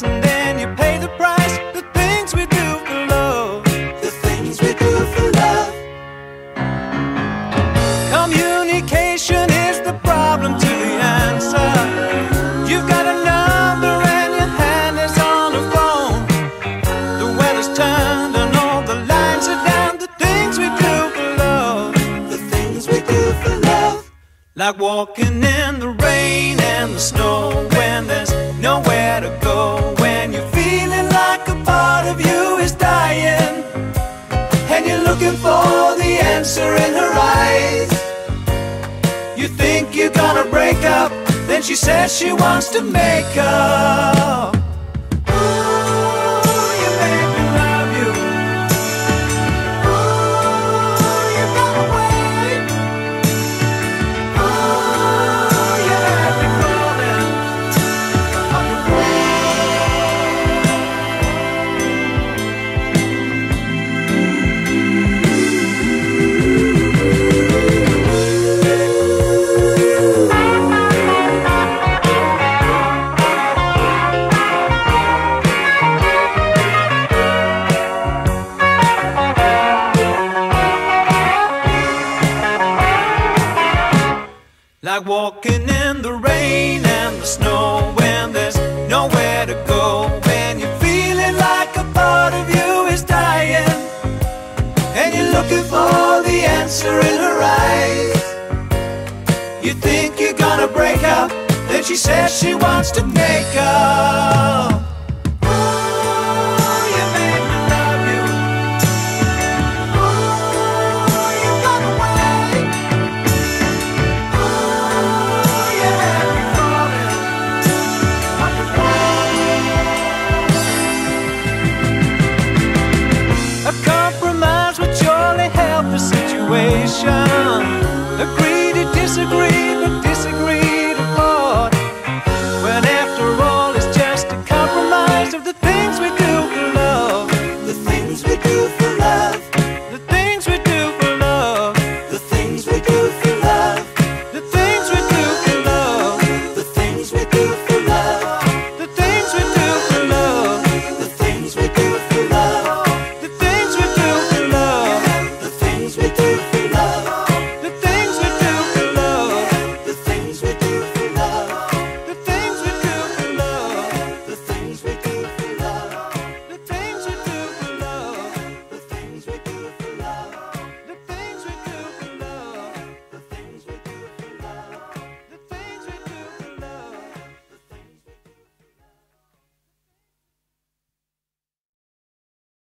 your and then you pay the price. The things we do for love. The things we do for love. Communication is the problem to the answer. You've got a number and your hand is on the phone. The weather's turned and all the lines are down. The things we do for love. The things we do for love. Like walking in the rain and the snow when there's nowhere to go. Answer in her eyes. You think you're gonna break up, then she says she wants to make up. Like walking in the rain and the snow when there's nowhere to go. When you're feeling like a part of you is dying. And you're looking for the answer in her eyes. You think you're gonna break up, then she says she wants to make up. Agree to disagree